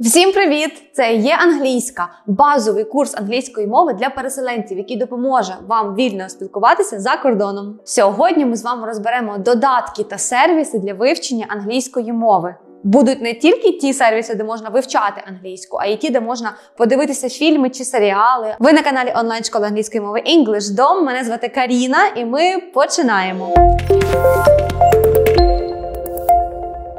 Всім привіт! Це є англійська, базовий курс англійської мови для переселенців, який допоможе вам вільно спілкуватися за кордоном. Сьогодні ми з вами розберемо додатки та сервіси для вивчення англійської мови. Будуть не тільки ті сервіси, де можна вивчати англійську, а й ті, де можна подивитися фільми чи серіали. Ви на каналі онлайн школи англійської мови English Dom. Мене звати Каріна, і ми починаємо.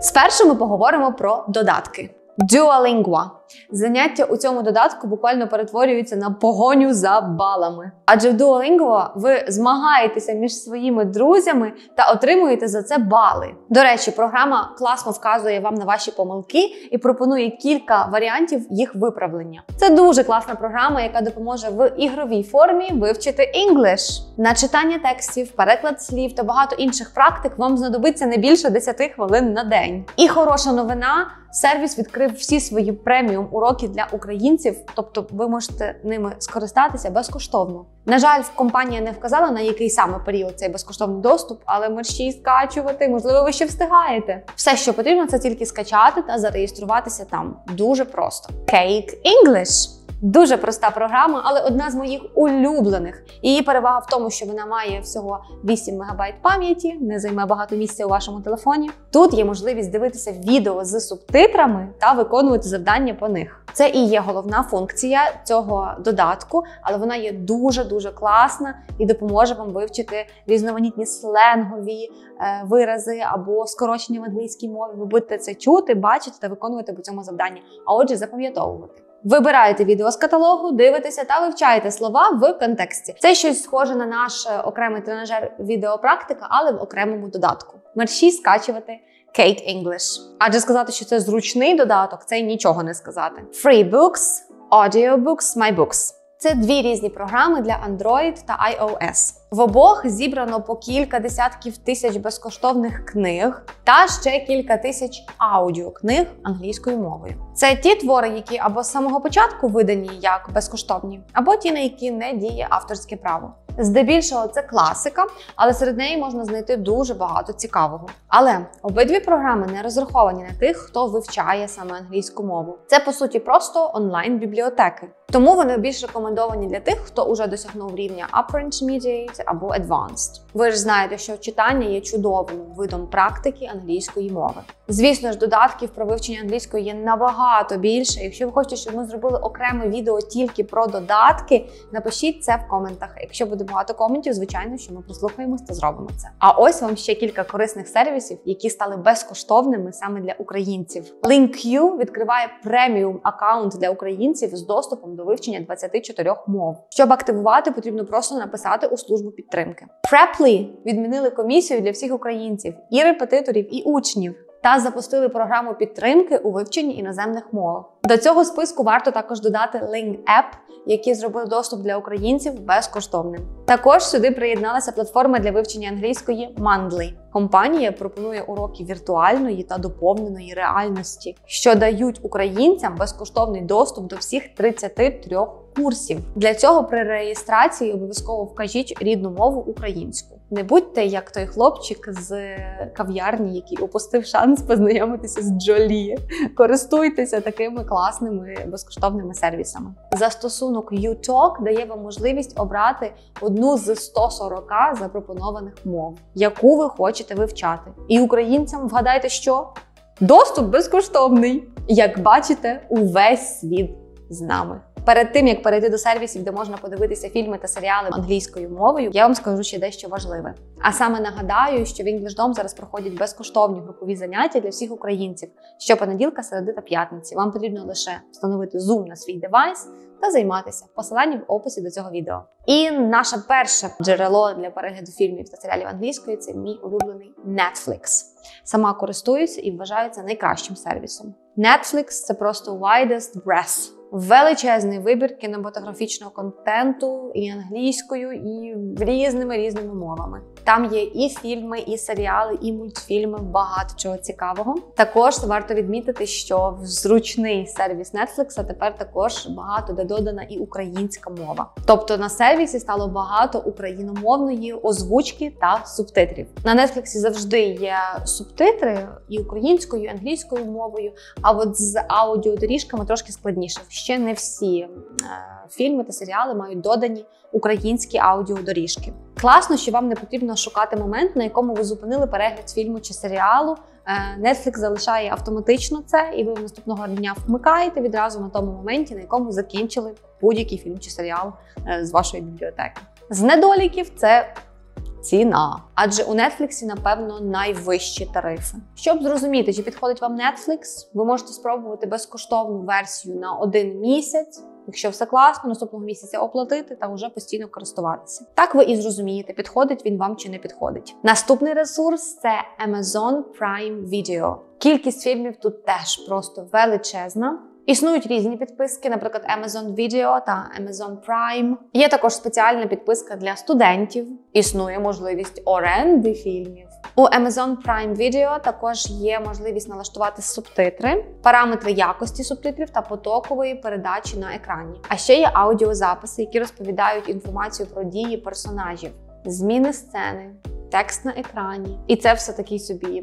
Спершу ми поговоримо про додатки. Duolingua. Заняття у цьому додатку буквально перетворюються на погоню за балами. Адже в Duolingo ви змагаєтеся між своїми друзями та отримуєте за це бали. До речі, програма класно вказує вам на ваші помилки і пропонує кілька варіантів їх виправлення. Це дуже класна програма, яка допоможе в ігровій формі вивчити English. На читання текстів, переклад слів та багато інших практик вам знадобиться не більше 10 хвилин на день. І хороша новина. Сервіс відкрив всі свої преміум уроки для українців, тобто ви можете ними скористатися безкоштовно. На жаль, компанія не вказала на який саме період цей безкоштовний доступ, але мерщій скачувати, можливо, ви ще встигаєте. Все, що потрібно, це тільки скачати та зареєструватися там. Дуже просто. Cake English. Дуже проста програма, але одна з моїх улюблених. Її перевага в тому, що вона має всього 8 МБ пам'яті, не займе багато місця у вашому телефоні. Тут є можливість дивитися відео з субтитрами та виконувати завдання по них. Це і є головна функція цього додатку, але вона є дуже дуже класна і допоможе вам вивчити різноманітні сленгові е, вирази або скорочення в англійській мові. Ви будете це чути, бачити та виконувати по цьому завданні. А отже, запам'ятовувати. Вибираєте відео з каталогу, дивитеся та вивчаєте слова в контексті. Це щось схоже на наш е, окремий тренажер відеопрактика, але в окремому додатку. Мерші скачувати Kate English. Адже сказати, що це зручний додаток, це нічого не сказати. Free Books, Audiobooks, My Books. Це дві різні програми для Android та iOS. В обох зібрано по кілька десятків тисяч безкоштовних книг та ще кілька тисяч аудіокниг англійською мовою. Це ті твори, які або з самого початку видані як безкоштовні, або ті, на які не діє авторське право. Здебільшого це класика, але серед неї можна знайти дуже багато цікавого. Але обидві програми не розраховані на тих, хто вивчає саме англійську мову. Це по суті просто онлайн-бібліотеки. Тому вони більш рекомендовані для тих, хто уже досягнув рівня Upper Intermediate або Advanced. Ви ж знаєте, що читання є чудовим видом практики англійської мови. Звісно ж, додатків про вивчення англійської є набагато більше. Якщо ви хочете, щоб ми зробили окреме відео тільки про додатки, напишіть це в коментах. Якщо буде багато коментів, звичайно, що ми прислухаємось та зробимо це. А ось вам ще кілька корисних сервісів, які стали безкоштовними саме для українців. LinkU відкриває преміум аккаунт для українців з доступом до вивчення 24 мов. Щоб активувати, потрібно просто написати у службу підтримки. Preply відмінили комісію для всіх українців і репетиторів, і учнів. Та запустили програму підтримки у вивченні іноземних мов. До цього списку варто також додати Link App, які зробили доступ для українців безкоштовним. Також сюди приєдналася платформа для вивчення англійської Mandly. Компанія пропонує уроки віртуальної та доповненої реальності, що дають українцям безкоштовний доступ до всіх 33 курсів. Для цього при реєстрації обов'язково вкажіть рідну мову українську. Не будьте як той хлопчик з кав'ярні, який опустив шанс познайомитися з Джолі. Користуйтеся такими класними безкоштовними сервісами. Застосунок UTalk дає вам можливість обрати одну з 140 запропонованих мов, яку ви хочете вивчати. І українцям вгадайте, що доступ безкоштовний. Як бачите, увесь світ з нами. Перед тим як перейти до сервісів, де можна подивитися фільми та серіали англійською мовою, я вам скажу ще дещо важливе. А саме нагадаю, що в EnglishDom зараз проходять безкоштовні групові заняття для всіх українців щопонеділка, середи та п'ятниці. Вам потрібно лише встановити Zoom на свій девайс та займатися. Посилання в описі до цього відео. І наше перше джерело для перегляду фільмів та серіалів англійської це мій улюблений Netflix. Сама користуюся і вважаю це найкращим сервісом. Netflix – це просто widest breath величезний вибір кінематографічного контенту і англійською, і різними різними мовами. Там є і фільми, і серіали, і мультфільми. Багато чого цікавого. Також варто відмітити, що в зручний сервіс Netflix тепер також багато де додана і українська мова. Тобто на сервісі стало багато україномовної озвучки та субтитрів. На Netflix завжди є субтитри і українською, і англійською мовою. А от з аудіодоріжками трошки складніше. Ще не всі е, фільми та серіали мають додані українські аудіодоріжки. Класно, що вам не потрібно шукати момент, на якому ви зупинили перегляд фільму чи серіалу. Е, Netflix залишає автоматично це, і ви наступного дня вмикаєте відразу на тому моменті, на якому закінчили будь-який фільм чи серіал е, з вашої бібліотеки. З недоліків це ціна, адже у Netflix, напевно, найвищі тарифи. Щоб зрозуміти, чи підходить вам Netflix, ви можете спробувати безкоштовну версію на один місяць. Якщо все класно, наступного місяця оплатити та вже постійно користуватися. Так ви і зрозумієте, підходить він вам чи не підходить. Наступний ресурс це Amazon Prime Video. Кількість фільмів тут теж просто величезна. Існують різні підписки, наприклад, Amazon Video та Amazon Prime. Є також спеціальна підписка для студентів. Існує можливість оренди фільмів. У Amazon Prime Video також є можливість налаштувати субтитри, параметри якості субтитрів та потокової передачі на екрані. А ще є аудіозаписи, які розповідають інформацію про дії персонажів, зміни сцени, текст на екрані. І це все такий собі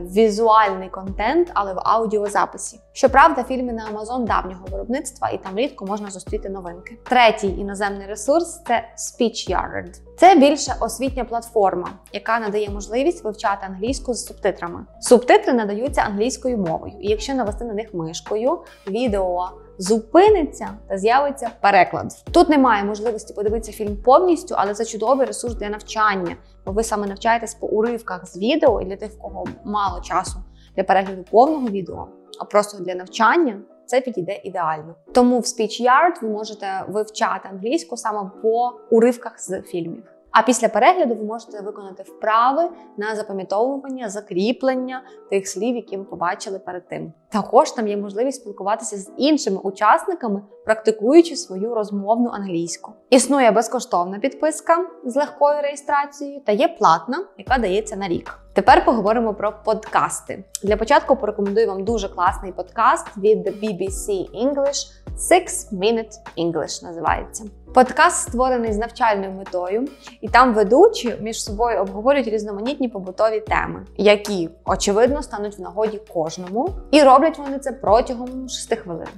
візуальний контент, але в аудіозаписі. Щоправда, фільми на Amazon давнього виробництва, і там рідко можна зустріти новинки. Третій іноземний ресурс це SpeechYard. Це більше освітня платформа, яка надає можливість вивчати англійську з субтитрами. Субтитри надаються англійською мовою, і якщо навести на них мишкою, відео зупиниться та з'явиться переклад. Тут немає можливості подивитися фільм повністю, але це чудовий ресурс для навчання, бо ви саме навчаєтесь по уривках з відео і для тих, в кого мало часу для перегляду повного відео, а просто для навчання. Це підійде ідеально. Тому в SpeechYard ви можете вивчати англійську саме по уривках з фільмів. А після перегляду ви можете виконати вправи на запам'ятовування, закріплення тих слів, які ви побачили перед тим. Також там є можливість спілкуватися з іншими учасниками, практикуючи свою розмовну англійську. Існує безкоштовна підписка з легкою реєстрацією та є платна, яка дається на рік. Тепер поговоримо про подкасти. Для початку порекомендую вам дуже класний подкаст від BBC English Six Minute English називається. Подкаст створений з навчальною метою, і там ведучі між собою обговорюють різноманітні побутові теми, які очевидно стануть в нагоді кожному, і роблять вони це протягом 6 хвилин.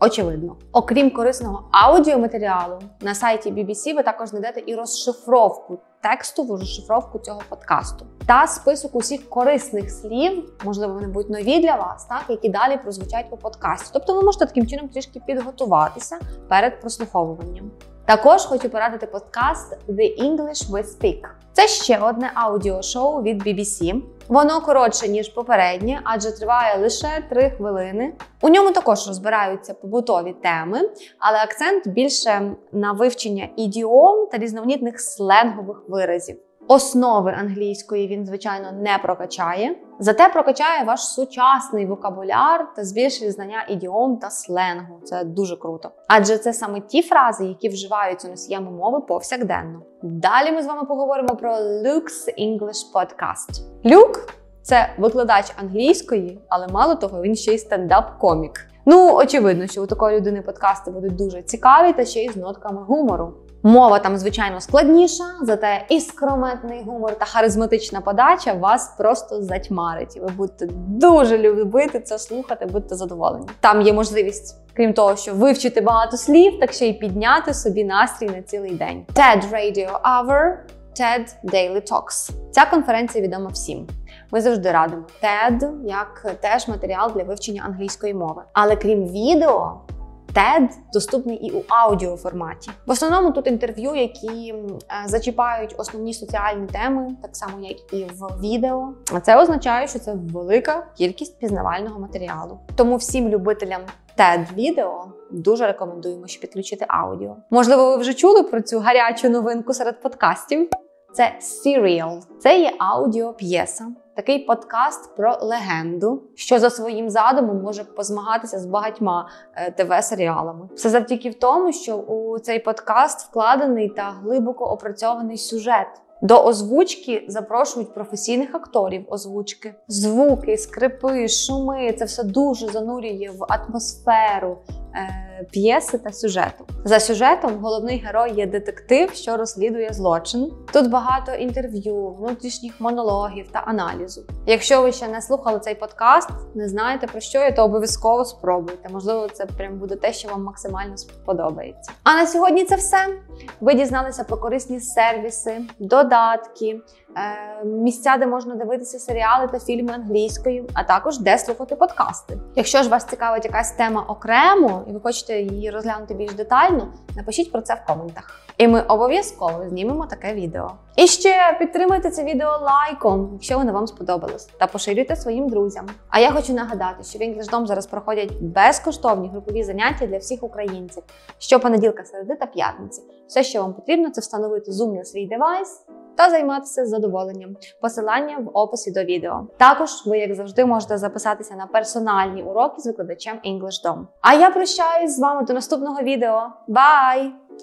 Очевидно, окрім корисного аудіоматеріалу, на сайті BBC ви також знайдете і розшифровку текстову розшифровку цього подкасту та список усіх корисних слів, можливо, вони будуть нові для вас, так які далі прозвучать у подкасті. Тобто, ви можете таким чином трішки підготуватися перед прослуховуванням. Також хочу порадити подкаст The English We Speak. Це ще одне аудіошоу від BBC. Воно коротше ніж попереднє, адже триває лише 3 хвилини. У ньому також розбираються побутові теми, але акцент більше на вивчення ідіом та різноманітних сленгових виразів. Основи англійської він, звичайно, не прокачає, зате прокачає ваш сучасний вокабуляр та збільшить знання ідіом та сленгу. Це дуже круто. Адже це саме ті фрази, які вживаються носіями мови повсякденно. Далі ми з вами поговоримо про Luke's English Podcast. Люк це викладач англійської, але мало того, він ще й стендап-комік. Ну, очевидно, що у такої людини подкасти будуть дуже цікаві та ще й з нотками гумору. Мова там, звичайно, складніша, зате іскрометний гумор та харизматична подача вас просто затьмарить. І ви будете дуже любити це слухати, будете задоволені. Там є можливість, крім того, що вивчити багато слів, так ще й підняти собі настрій на цілий день. TED Radio Hour, TED Daily Talks. Ця конференція відома всім. Ми завжди радимо TED як теж матеріал для вивчення англійської мови. Але крім відео, TED доступний і у аудіоформаті. В основному тут інтерв'ю, які е, зачіпають основні соціальні теми, так само як і в відео. А це означає, що це велика кількість пізнавального матеріалу. Тому всім любителям TED відео дуже рекомендуємо, щоб підключити аудіо. Можливо, ви вже чули про цю гарячу новинку серед подкастів. Це Serial. Це є аудіоп'єса. Такий подкаст про легенду, що за своїм задумом може позмагатися з багатьма е, ТВ-серіалами. Все завдяки в тому, що у цей подкаст вкладений та глибоко опрацьований сюжет. До озвучки запрошують професійних акторів озвучки. Звуки, скрипи, шуми це все дуже занурює в атмосферу е, п'єси та сюжету. За сюжетом головний герой є детектив, що розслідує злочин. Тут багато інтерв'ю, внутрішніх монологів та аналізу. Якщо ви ще не слухали цей подкаст, не знаєте про що я, то обов'язково спробуйте. Можливо, це прям буде те, що вам максимально сподобається. А на сьогодні це все. Ви дізналися про корисні сервіси, додатки, місця, де можна дивитися серіали та фільми англійською, а також де слухати подкасти. Якщо ж вас цікавить якась тема окремо і ви хочете її розглянути більш детально, напишіть про це в коментах. І ми обов'язково знімемо таке відео. І ще підтримуйте це відео лайком, якщо воно вам сподобалось, та поширюйте своїм друзям. А я хочу нагадати, що в EnglishDom зараз проходять безкоштовні групові заняття для всіх українців щопонеділка, середи та п'ятниці. Все, що вам потрібно, це встановити Zoom на свій девайс та займатися з задоволенням. Посилання в описі до відео. Також ви, як завжди, можете записатися на персональні уроки з викладачем EnglishDom. А я прощаюсь з вами до наступного відео. Бай!